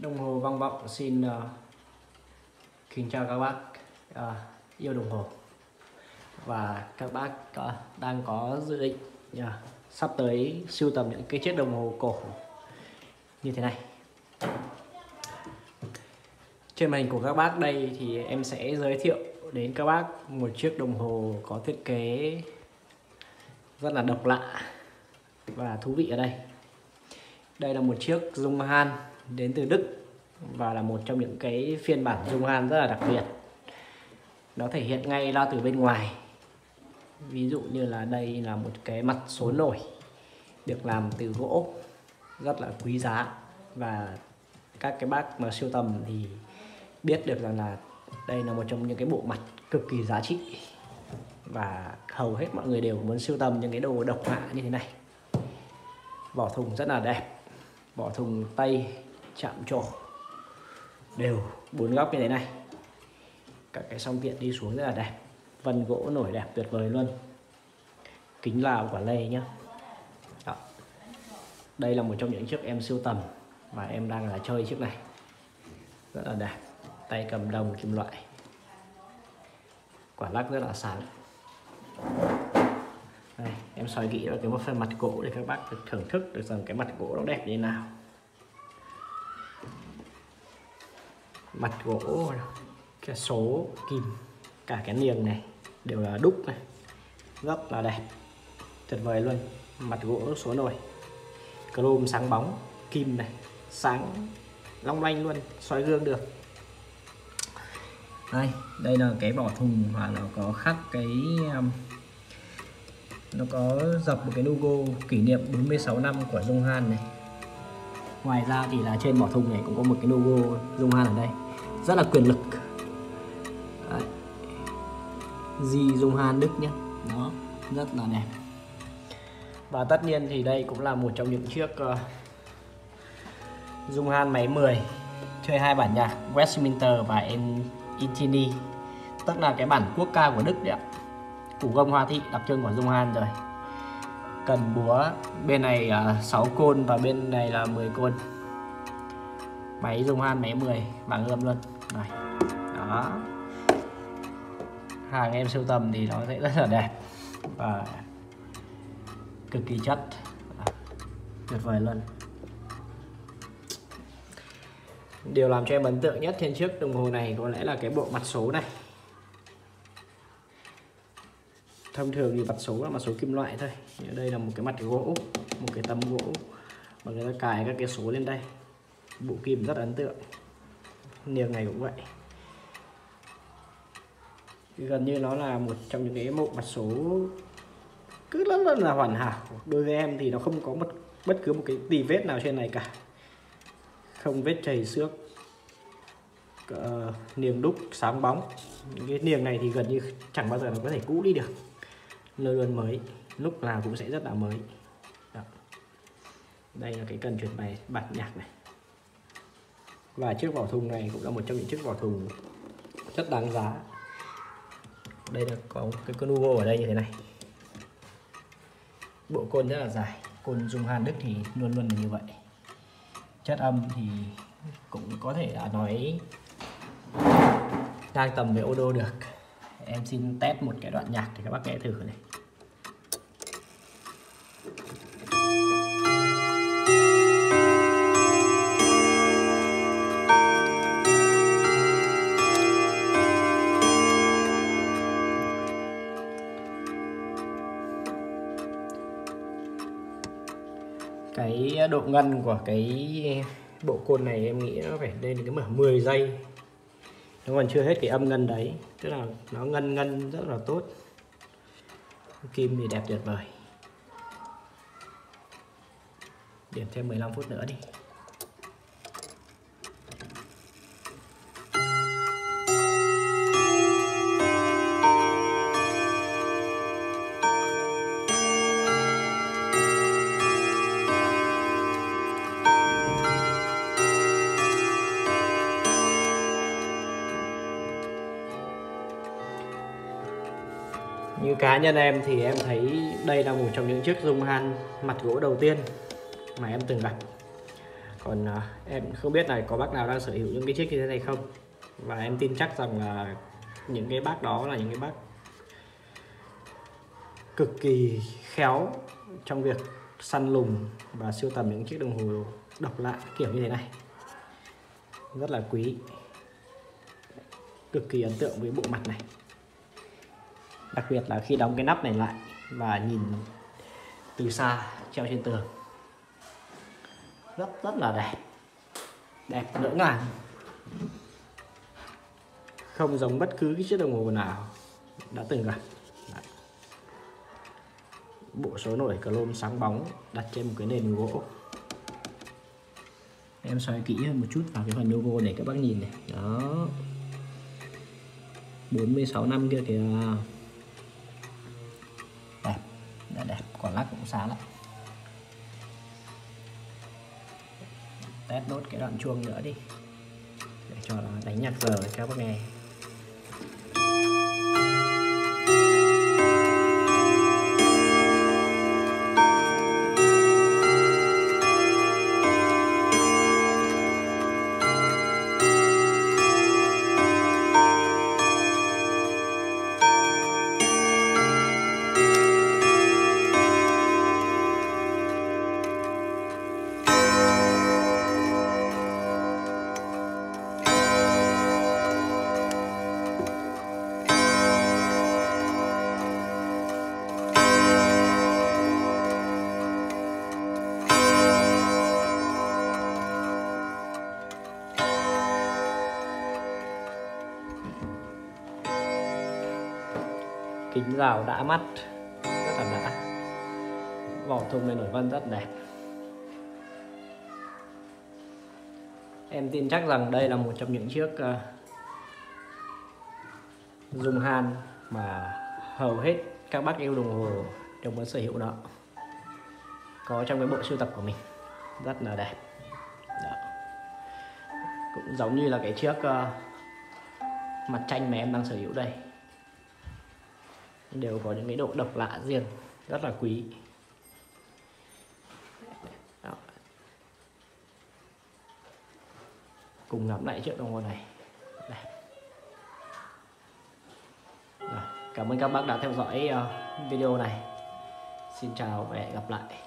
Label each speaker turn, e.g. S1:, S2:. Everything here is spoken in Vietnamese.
S1: Đồng hồ vang vọng xin uh, kính chào các bác uh, yêu đồng hồ và các bác uh, đang có dự định uh, sắp tới sưu tầm những cái chiếc đồng hồ cổ như thế này. Trên màn hình của các bác đây thì em sẽ giới thiệu đến các bác một chiếc đồng hồ có thiết kế rất là độc lạ và thú vị ở đây. Đây là một chiếc Dung Han đến từ Đức và là một trong những cái phiên bản dung han rất là đặc biệt. Nó thể hiện ngay ra từ bên ngoài. Ví dụ như là đây là một cái mặt số nổi được làm từ gỗ, rất là quý giá. Và các cái bác mà siêu tầm thì biết được rằng là đây là một trong những cái bộ mặt cực kỳ giá trị. Và hầu hết mọi người đều muốn siêu tầm những cái đồ độc lạ như thế này. Vỏ thùng rất là đẹp. Vỏ thùng tay chạm trổ. Đều bốn góc như thế này. Các cái song tiện đi xuống rất là đẹp. Vân gỗ nổi đẹp tuyệt vời luôn. Kính lào quả lê nhá. Đó. đây là một trong những chiếc em siêu tầm mà em đang là chơi chiếc này. Rất là đẹp. Tay cầm đồng kim loại. Quả lắc rất là sáng. Đây, em soi kỹ vào cái một phần mặt gỗ để các bác được thưởng thức được rằng cái mặt gỗ nó đẹp như thế nào. Mặt gỗ cái số kim cả cái niềng này đều là đúc này rất là đẹp tuyệt vời luôn. Mặt gỗ số nồi chrome sáng bóng kim này sáng long lanh luôn soi gương được. Đây đây là cái vỏ thùng và nó có khắc cái um, nó có dập một cái logo kỷ niệm 46 năm của Dung Han này. Ngoài ra thì là trên vỏ thùng này cũng có một cái logo Dung Han ở đây rất là quyền lực. Đấy. Di Dung Han Đức nhé. Đó rất là đẹp. Và tất nhiên thì đây cũng là một trong những chiếc uh, Dung Han máy 10 chơi hai bản nhạc Westminster và Intini tức là cái bản quốc ca của Đức đấy ạ. Củ gông hoa thị đặc trưng của Dung Han rồi. Cần búa bên này ờ, uh, 6 côn và bên này là 10 côn. Máy Dung Han máy 10 bảng âm luôn này đó. Hàng em sưu tầm thì nó sẽ rất là đẹp và cực kỳ chất. Tuyệt vời luôn. Điều làm cho em ấn tượng nhất trên chiếc đồng hồ này có lẽ là cái bộ mặt số này. Thông thường thì mặt số là mặt số kim loại thôi. Ở đây là một cái mặt gỗ, một cái tấm gỗ mà người ta cài các cái số lên đây. Bộ kim rất ấn tượng niềng này cũng vậy. Gần như nó là một trong những cái mẫu mặt số cứ rất, rất là hoàn hảo. Đối với em thì nó không có một bất cứ một cái tì vết nào trên này cả. Không vết chảy xước. Uh, niềng đúc sáng bóng. Cái niềng này thì gần như chẳng bao giờ nó có thể cũ đi được. Luôn luôn mới. Lúc nào cũng sẽ rất là mới. Đó. đây là cái cần chuyển bài bản nhạc này và chiếc vỏ thùng này cũng là một trong những chiếc vỏ thùng rất đáng giá. Đây là có cái con Ugo ở đây như thế này. Bộ côn rất là dài, côn dùng hàn đức thì luôn luôn là như vậy. Chất âm thì cũng có thể là nói ngang tầm với Odo được. Em xin test một cái đoạn nhạc để các bác nghe thử này. Cái độ ngân của cái bộ côn này em nghĩ nó phải lên cái mở 10 giây. Nó còn chưa hết cái âm ngân đấy, tức là nó ngân ngân rất là tốt. Kim thì đẹp tuyệt vời. Điểm thêm 15 phút nữa đi. Như cá nhân em thì em thấy đây là một trong những chiếc dung han mặt gỗ đầu tiên mà em từng gặp còn à, em không biết là có bác nào đang sở hữu những cái chiếc như thế này không? Và em tin chắc rằng là những cái bác đó là những cái bác cực kỳ khéo trong việc săn lùng và siêu tầm những chiếc đồng hồ độc lạ kiểu như thế này. Rất là quý. Cực kỳ ấn tượng với bộ mặt này đặc biệt là khi đóng cái nắp này lại và nhìn từ xa treo trên tường. Rất rất là đẹp. Đẹp ngỡ ngàng không giống bất cứ cái chiếc đồng hồ nào đã từng gặp. Đấy. bộ số nổi chrome sáng bóng đặt trên một cái nền gỗ. Em xoay kỹ hơn một chút vào cái phần logo để các bác nhìn này. Đó. 46 năm kia kìa đẹp đã đẹp còn lắc cũng sáng lại test nốt cái đoạn chuông nữa đi, để cho nó đánh nhạc giờ cho các bác nghe. Kính rào đã mắt. Rất là đã. Vỏ thùng này nổi vân rất đẹp. Em tin chắc rằng đây là một trong những chiếc ờ, uh, dùng han mà hầu hết các bác yêu đồng hồ đều muốn sở hữu nó. Có trong cái bộ sưu tập của mình. Rất là đẹp. Đó. cũng giống như là cái chiếc uh, mặt tranh mà em đang sở hữu đây đều có những cái độ độc lạ riêng rất là quý Đó. cùng ngắm lại chiếc đồng hồ này Đây. Rồi, cảm ơn các bác đã theo dõi ờ, video này xin chào và hẹn gặp lại